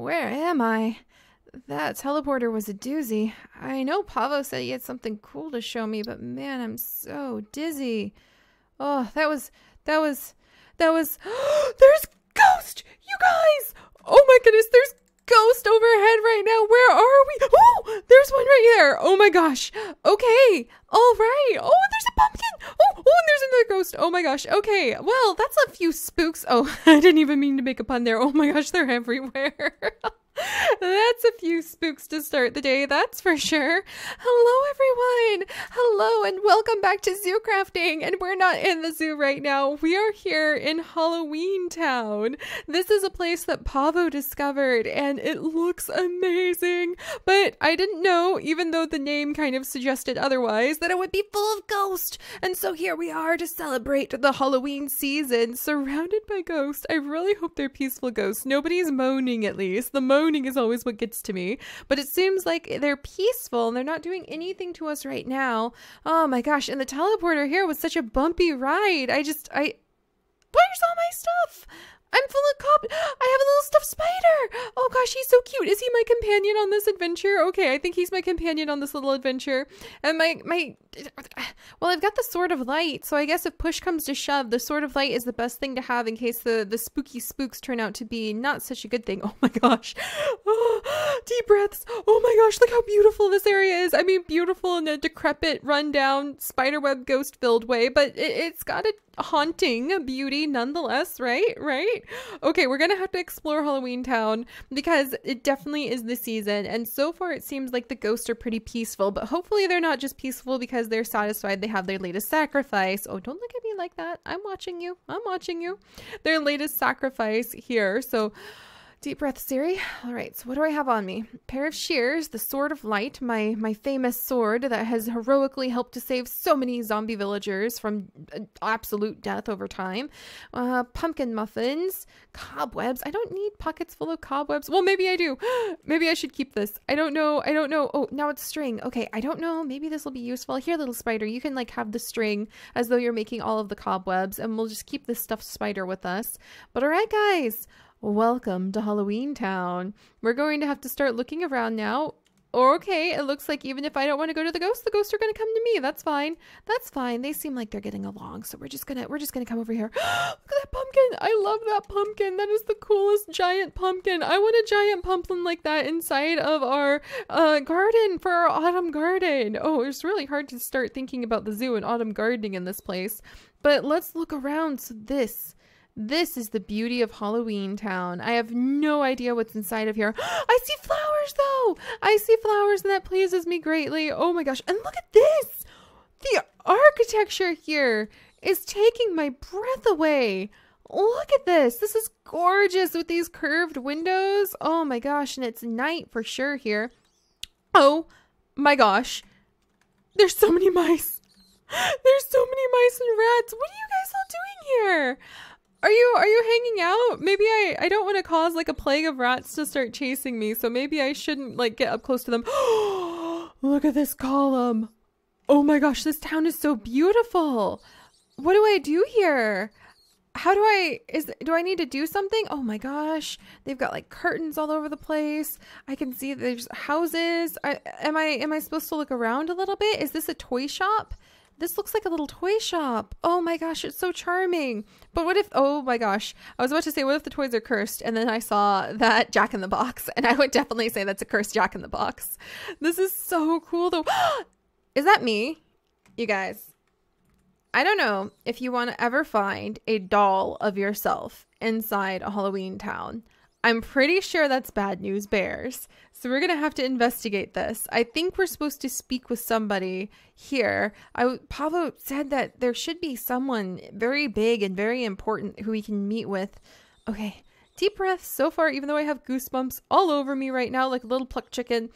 where am I? That teleporter was a doozy. I know Pavo said he had something cool to show me, but man, I'm so dizzy. Oh, that was, that was, that was. there's Ghost! You guys! Oh my goodness, there's Ghost overhead right now. Where are we? Oh, there's one right there. Oh my gosh. Okay. All right. Oh, there's a pumpkin. Oh, oh, and there's another ghost. Oh my gosh. Okay. Well, that's a few spooks. Oh, I didn't even mean to make a pun there. Oh my gosh, they're everywhere. That's a few spooks to start the day, that's for sure. Hello, everyone. Hello, and welcome back to Zoo Crafting. And we're not in the zoo right now. We are here in Halloween Town. This is a place that Pavo discovered, and it looks amazing. But I didn't know, even though the name kind of suggested otherwise, that it would be full of ghosts. And so here we are to celebrate the Halloween season, surrounded by ghosts. I really hope they're peaceful ghosts. Nobody's moaning, at least. The moan is always what gets to me. But it seems like they're peaceful and they're not doing anything to us right now. Oh my gosh. And the teleporter here was such a bumpy ride. I just, I. Where's all my stuff? I'm full of cop. I have a little stuffed spider. Oh gosh, he's so cute. Is he my companion on this adventure? Okay, I think he's my companion on this little adventure. And my my well, I've got the sword of light, so I guess if push comes to shove, the sword of light is the best thing to have in case the the spooky spooks turn out to be not such a good thing. Oh my gosh. Oh, deep breaths. Oh my gosh, look how beautiful this area is. I mean, beautiful in a decrepit, rundown, spiderweb ghost filled way, but it, it's got a haunting beauty nonetheless, right? Right? Okay, we're gonna have to explore Halloween Town because it definitely is the season, and so far it seems like the ghosts are pretty peaceful, but hopefully they're not just peaceful because they're satisfied they have their latest sacrifice. Oh, don't look at me like that. I'm watching you. I'm watching you. Their latest sacrifice here. So Deep breath, Seri. All right, so what do I have on me? pair of shears, the sword of light, my my famous sword that has heroically helped to save so many zombie villagers from uh, absolute death over time. Uh, pumpkin muffins, cobwebs. I don't need pockets full of cobwebs. Well, maybe I do. maybe I should keep this. I don't know. I don't know. Oh, now it's string. Okay, I don't know. Maybe this will be useful. Here, little spider, you can like have the string as though you're making all of the cobwebs, and we'll just keep this stuffed spider with us. But all right, guys. Welcome to Halloween Town. We're going to have to start looking around now. Okay, it looks like even if I don't want to go to the ghosts, the ghosts are gonna come to me. That's fine. That's fine. They seem like they're getting along, so we're just gonna we're just gonna come over here. Look at that pumpkin! I love that pumpkin. That is the coolest giant pumpkin. I want a giant pumpkin like that inside of our uh, garden for our autumn garden. Oh, it's really hard to start thinking about the zoo and autumn gardening in this place. But let's look around. So this this is the beauty of Halloween Town. I have no idea what's inside of here. I see flowers though. I see flowers and that pleases me greatly. Oh my gosh. And look at this. The architecture here is taking my breath away. Look at this. This is gorgeous with these curved windows. Oh my gosh. And it's night for sure here. Oh my gosh. There's so many mice. There's so many mice and rats. What are you guys all doing here? Are you are you hanging out? Maybe I I don't want to cause like a plague of rats to start chasing me, so maybe I shouldn't like get up close to them. Look at this column. Oh my gosh, this town is so beautiful. What do I do here? How do I is do I need to do something? Oh my gosh. They've got like curtains all over the place. I can see there's houses. I, am I am I supposed to look around a little bit? Is this a toy shop? This looks like a little toy shop. Oh my gosh, it's so charming. But what if, oh my gosh, I was about to say, what if the toys are cursed? And then I saw that Jack in the Box, and I would definitely say that's a cursed Jack in the Box. This is so cool though. is that me? You guys, I don't know if you want to ever find a doll of yourself inside a Halloween town. I'm pretty sure that's bad news bears. So we're going to have to investigate this. I think we're supposed to speak with somebody here. I Pavo said that there should be someone very big and very important who we can meet with. Okay. Deep breaths so far even though I have goosebumps all over me right now like a little plucked chicken.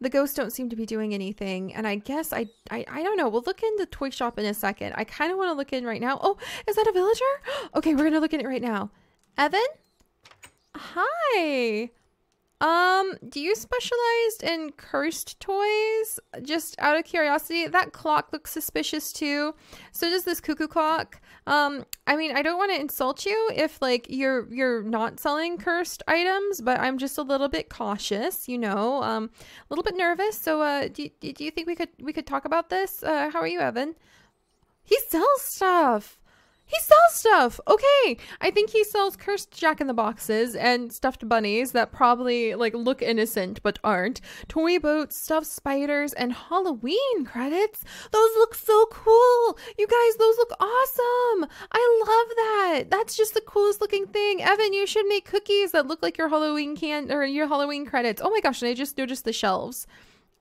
The ghosts don't seem to be doing anything, and I guess I, I I don't know. We'll look in the toy shop in a second. I kind of want to look in right now. Oh, is that a villager? Okay, we're gonna look in it right now. Evan, Hi. Um, do you specialize in cursed toys? Just out of curiosity, that clock looks suspicious too. So does this cuckoo clock. Um, I mean, I don't want to insult you if like you're you're not selling cursed items, but I'm just a little bit cautious, you know, um, a little bit nervous. So, uh, do do you think we could we could talk about this? Uh, how are you, Evan? He sells stuff. He sells stuff. Okay. I think he sells cursed jack in the boxes and stuffed bunnies that probably like look innocent but aren't. Toy boats, stuffed spiders, and Halloween credits. Those look so cool. You guys, those look awesome. I love that. That's just the coolest looking thing. Evan, you should make cookies that look like your Halloween can or your Halloween credits. Oh my gosh, and I just noticed the shelves.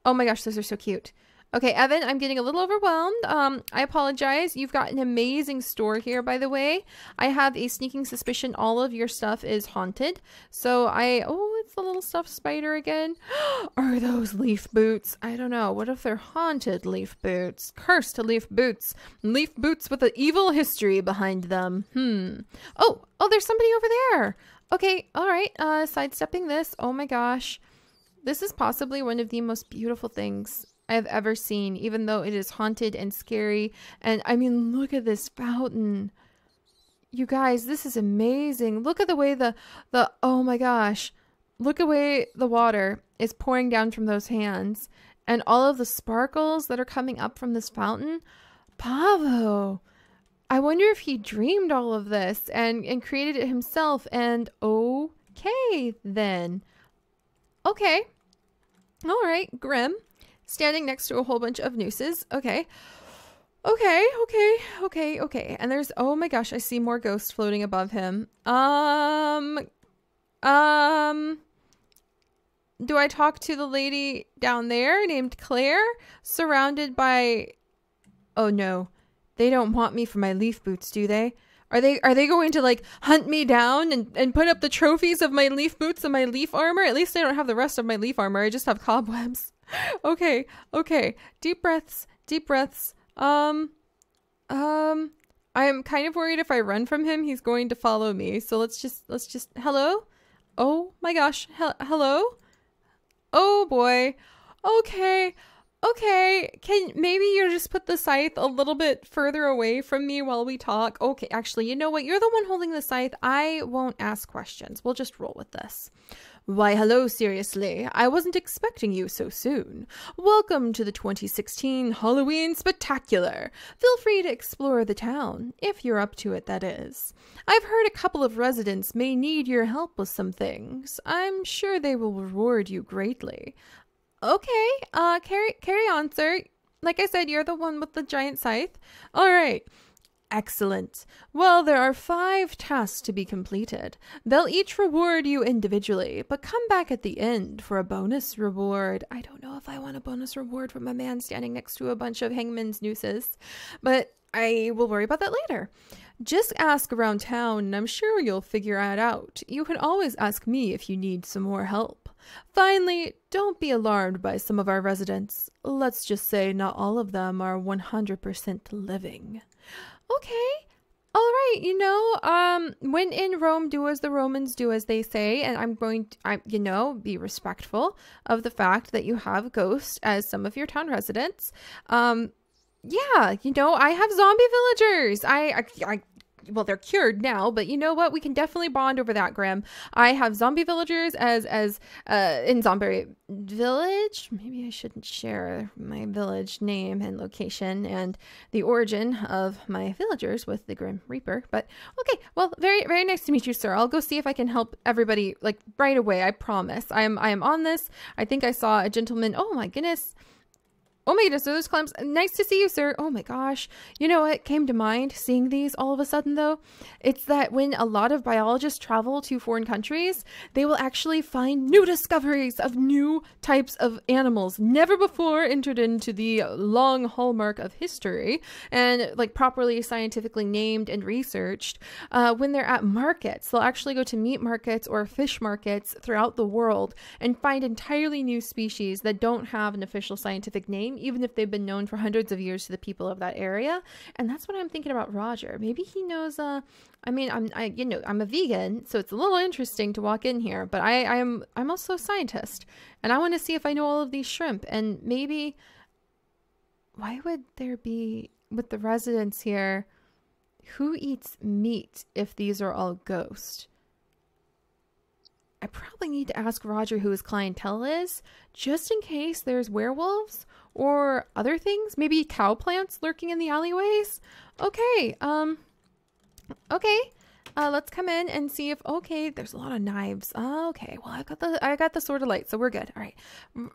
Oh my gosh, those are so cute. Okay, Evan, I'm getting a little overwhelmed. Um, I apologize. You've got an amazing store here, by the way. I have a sneaking suspicion all of your stuff is haunted. So I, oh, it's the little stuffed spider again. Are those leaf boots? I don't know. What if they're haunted leaf boots? Cursed to leaf boots. Leaf boots with an evil history behind them. Hmm. Oh, oh, there's somebody over there. Okay, all right. Uh, sidestepping this. Oh my gosh. This is possibly one of the most beautiful things I have ever seen, even though it is haunted and scary. And I mean, look at this fountain. You guys, this is amazing. Look at the way the the oh my gosh. Look at the way the water is pouring down from those hands and all of the sparkles that are coming up from this fountain. Pavo. I wonder if he dreamed all of this and and created it himself and okay then. Okay. All right, Grim standing next to a whole bunch of nooses. Okay. Okay, okay, okay, okay. And there's oh my gosh, I see more ghosts floating above him. Um um do I talk to the lady down there named Claire surrounded by Oh no. They don't want me for my leaf boots, do they? Are they are they going to like hunt me down and, and put up the trophies of my leaf boots and my leaf armor? At least I don't have the rest of my leaf armor. I just have cobwebs. okay, okay. Deep breaths, deep breaths. Um, um, I'm kind of worried if I run from him, he's going to follow me. So let's just, let's just, hello? Oh my gosh, he- hello? Oh boy. Okay. Okay, can maybe you just put the scythe a little bit further away from me while we talk? Okay, actually, you know what? You're the one holding the scythe. I won't ask questions. We'll just roll with this. Why, hello, seriously. I wasn't expecting you so soon. Welcome to the 2016 Halloween Spectacular. Feel free to explore the town, if you're up to it, that is. I've heard a couple of residents may need your help with some things. I'm sure they will reward you greatly. Okay, uh, carry, carry on, sir. Like I said, you're the one with the giant scythe. All right. Excellent. Well, there are five tasks to be completed. They'll each reward you individually, but come back at the end for a bonus reward. I don't know if I want a bonus reward from a man standing next to a bunch of hangman's nooses, but I will worry about that later. Just ask around town and I'm sure you'll figure it out. You can always ask me if you need some more help. Finally, don't be alarmed by some of our residents. Let's just say not all of them are 100% living okay. All right you know um when in rome do as the romans do as they say and i'm going to I, you know be respectful of the fact that you have ghosts as some of your town residents. Um yeah you know i have zombie villagers. I i, I well they're cured now but you know what? We can definitely bond over that graham. I have zombie villagers as as uh in zombie village. Maybe i shouldn't share my village name and location and the origin of my villagers with the grim reaper but okay. Well very very nice to meet you sir. I'll go see if i can help everybody like right away i promise. I am i am on this. I think i saw a gentleman. Oh my goodness Oh my goodness, those clams. Nice to see you, sir. Oh my gosh. You know what came to mind seeing these all of a sudden, though? It's that when a lot of biologists travel to foreign countries, they will actually find new discoveries of new types of animals never before entered into the long hallmark of history and like properly scientifically named and researched. Uh, when they're at markets, they'll actually go to meat markets or fish markets throughout the world and find entirely new species that don't have an official scientific name name, even if they've been known for hundreds of years to the people of that area. And that's what I'm thinking about Roger. Maybe he knows. Uh, I mean, I'm, I, you know, I'm a vegan, so it's a little interesting to walk in here. But I, I'm, I'm also a scientist, and I want to see if I know all of these shrimp. And maybe, why would there be with the residents here? Who eats meat if these are all ghost? I probably need to ask Roger who his clientele is, just in case there's werewolves or other things, maybe cow plants lurking in the alleyways. Okay, um, okay. Uh, let's come in and see if okay. There's a lot of knives. Okay, well I got the I got the sword of light, so we're good. All right,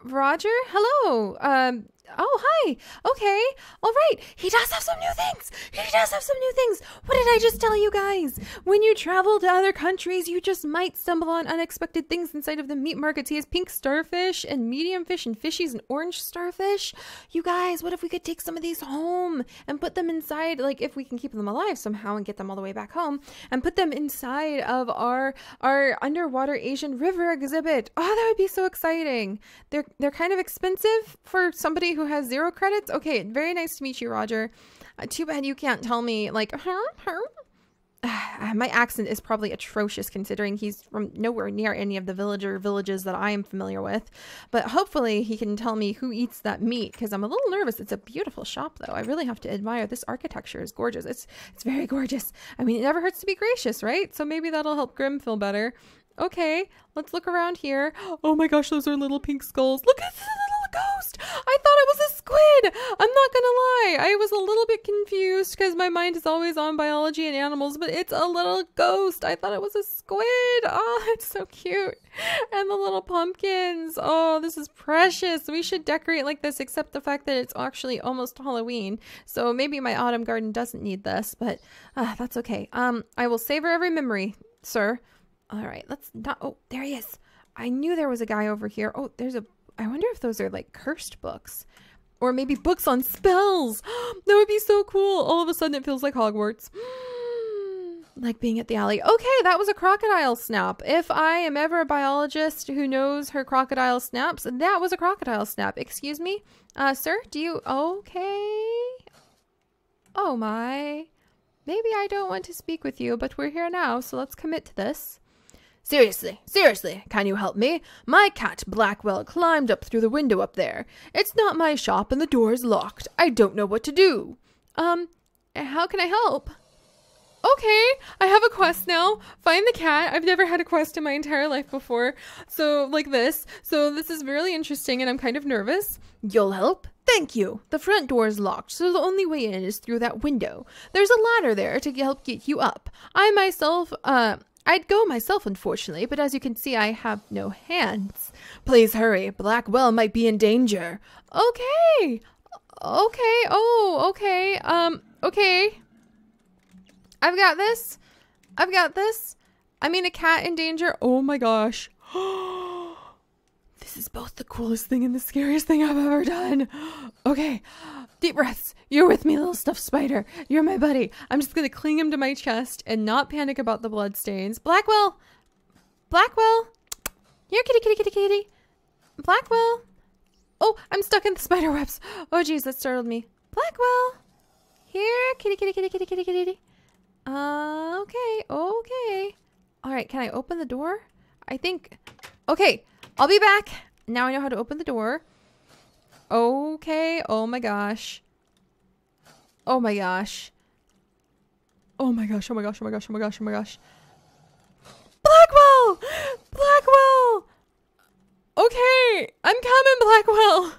Roger, hello. Um, Oh, hi. Okay. All right. He does have some new things. He does have some new things. What did I just tell you guys? When you travel to other countries, you just might stumble on unexpected things inside of the meat markets. He has pink starfish and medium fish and fishies and orange starfish. You guys, what if we could take some of these home and put them inside, like if we can keep them alive somehow and get them all the way back home and put them inside of our our underwater Asian river exhibit. Oh, that would be so exciting. They're they're kind of expensive for somebody who has zero credits? Okay, very nice to meet you, Roger. Uh, too bad you can't tell me, like, my accent is probably atrocious considering he's from nowhere near any of the villager villages that I am familiar with. But hopefully he can tell me who eats that meat because I'm a little nervous. It's a beautiful shop though. I really have to admire this architecture is gorgeous. It's it's very gorgeous. I mean, it never hurts to be gracious, right? So maybe that'll help Grim feel better. Okay, let's look around here. Oh my gosh, those are little pink skulls. Look at the ghost. I thought it was a squid. I'm not gonna lie. I was a little bit confused because my mind is always on biology and animals, but it's a little ghost. I thought it was a squid. Oh, it's so cute. And the little pumpkins. Oh, this is precious. We should decorate like this, except the fact that it's actually almost Halloween. So maybe my autumn garden doesn't need this, but uh, that's okay. Um, I will savor every memory, sir. All right, let's not. Oh, there he is. I knew there was a guy over here. Oh, there's a I wonder if those are like cursed books. Or maybe books on spells. that would be so cool. All of a sudden it feels like Hogwarts. like being at the alley. Okay, that was a crocodile snap. If I am ever a biologist who knows her crocodile snaps, that was a crocodile snap. Excuse me? Uh, sir, do you. Okay. Oh my. Maybe I don't want to speak with you, but we're here now, so let's commit to this. Seriously, seriously, can you help me? My cat Blackwell climbed up through the window up there. It's not my shop and the door's locked. I don't know what to do. Um, how can I help? Okay, I have a quest now. Find the cat. I've never had a quest in my entire life before. So, like this. So, this is really interesting and I'm kind of nervous. You'll help? Thank you. The front door is locked, so the only way in is through that window. There's a ladder there to help get you up. I myself, uh, I'd go myself, unfortunately, but as you can see, I have no hands. Please hurry. Blackwell might be in danger. Okay. Okay. Oh, okay. Um, okay. I've got this. I've got this. I mean, a cat in danger. Oh my gosh. this is both the coolest thing and the scariest thing I've ever done. Okay. Deep breaths. You're with me, little stuffed spider. You're my buddy. I'm just gonna cling him to my chest and not panic about the blood stains. Blackwell! Blackwell! Here, kitty, kitty, kitty, kitty. Blackwell! Oh, I'm stuck in the spider webs. Oh, jeez, that startled me. Blackwell! Here, kitty, kitty, kitty, kitty, kitty, kitty. Uh, okay, okay. All right, can I open the door? I think. Okay, I'll be back. Now I know how to open the door. Okay. Oh my gosh. Oh my gosh. Oh my gosh. Oh my gosh. Oh my gosh. Oh my gosh. Oh my gosh. Blackwell! Blackwell! Okay. I'm coming, Blackwell.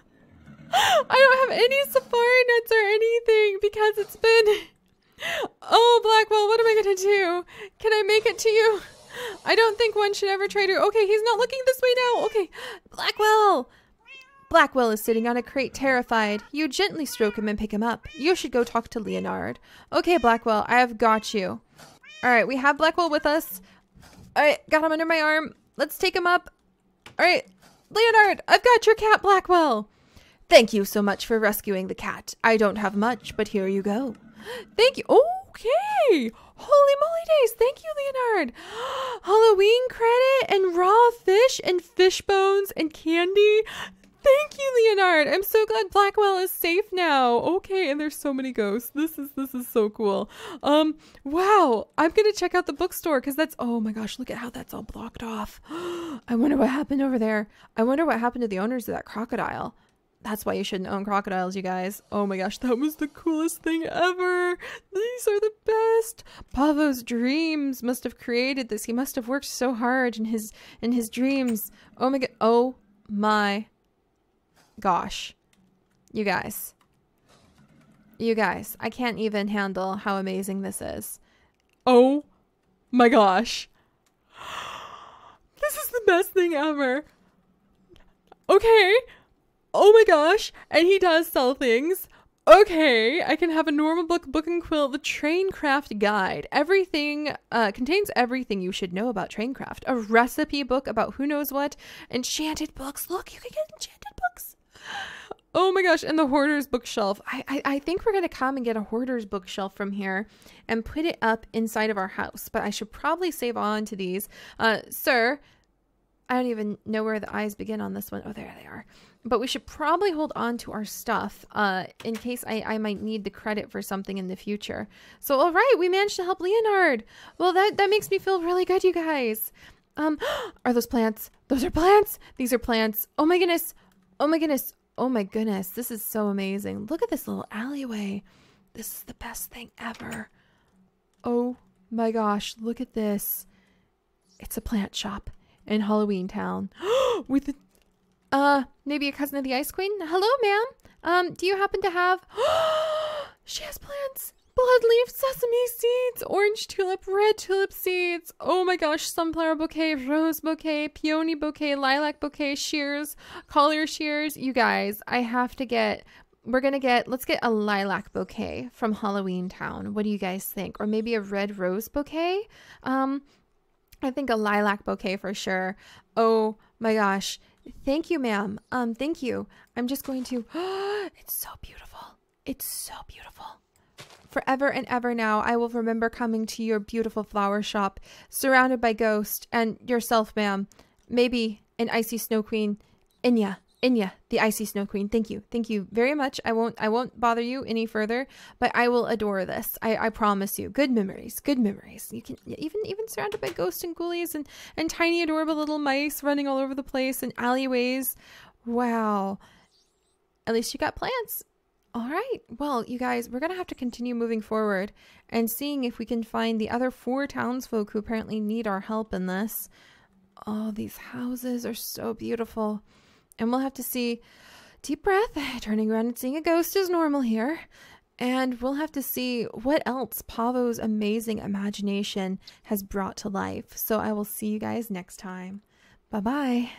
I don't have any safari nets or anything because it's been. Oh, Blackwell, what am I gonna do? Can I make it to you? I don't think one should ever try to. Okay, he's not looking this way now. Okay, Blackwell. Blackwell is sitting on a crate, terrified. You gently stroke him and pick him up. You should go talk to Leonard. Okay, Blackwell, I have got you. All right, we have Blackwell with us. All right, got him under my arm. Let's take him up. All right, Leonard, I've got your cat, Blackwell. Thank you so much for rescuing the cat. I don't have much, but here you go. Thank you. Okay. Holy moly days. Thank you, Leonard. Halloween credit and raw fish and fish bones and candy. Thank you, Leonard. I'm so glad Blackwell is safe now. Okay, and there's so many ghosts. This is this is so cool. Um, wow. I'm gonna check out the bookstore because that's oh my gosh, look at how that's all blocked off. I wonder what happened over there. I wonder what happened to the owners of that crocodile. That's why you shouldn't own crocodiles, you guys. Oh my gosh, that was the coolest thing ever. These are the best. Pavo's dreams must have created this. He must have worked so hard in his in his dreams. Oh my god. Oh my gosh. You guys. You guys, I can't even handle how amazing this is. Oh my gosh. This is the best thing ever. Okay. Oh my gosh. And he does sell things. Okay, I can have a normal book, book and quilt, the Traincraft Guide. Everything uh, contains everything you should know about Traincraft. A recipe book about who knows what. Enchanted books. Look, you can get enchanted books. Oh my gosh, and the hoarder's bookshelf. I, I, I think we're gonna come and get a hoarder's bookshelf from here and put it up inside of our house. But I should probably save on to these. Uh, sir, I don't even know where the eyes begin on this one. Oh, there they are. But we should probably hold on to our stuff uh, in case I, I might need the credit for something in the future. So, all right, we managed to help Leonard. Well, that, that makes me feel really good, you guys. Um, are those plants? Those are plants. These are plants. Oh my goodness. Oh my goodness. Oh my goodness. This is so amazing. Look at this little alleyway. This is the best thing ever. Oh my gosh. Look at this. It's a plant shop in Halloween Town with uh maybe a cousin of the Ice Queen. Hello, ma'am. Um, do you happen to have? she has plants. Blood leaf, sesame seeds, orange tulip, red tulip seeds. Oh my gosh, sunflower bouquet, rose bouquet, peony bouquet, lilac bouquet, shears, collier shears. You guys, I have to get we're gonna get let's get a lilac bouquet from Halloween Town. What do you guys think? Or maybe a red rose bouquet? Um, I think a lilac bouquet for sure. Oh my gosh. Thank you, ma'am. Um, thank you. I'm just going to it's so beautiful. It's so beautiful. Forever and ever now, I will remember coming to your beautiful flower shop, surrounded by ghosts, and yourself, ma'am. Maybe an icy snow queen. Inya. Inya, the icy snow queen. Thank you. Thank you very much. I won't I won't bother you any further, but I will adore this. I, I promise you. Good memories. Good memories. You can even even surrounded by ghosts and ghoulies and, and tiny adorable little mice running all over the place and alleyways. Wow. At least you got plants. All right. Well, you guys, we're going to have to continue moving forward and seeing if we can find the other four townsfolk who apparently need our help in this. Oh, these houses are so beautiful. And we'll have to see. Deep breath, turning around and seeing a ghost is normal here. And we'll have to see what else Pavo's amazing imagination has brought to life. So I will see you guys next time. Bye bye.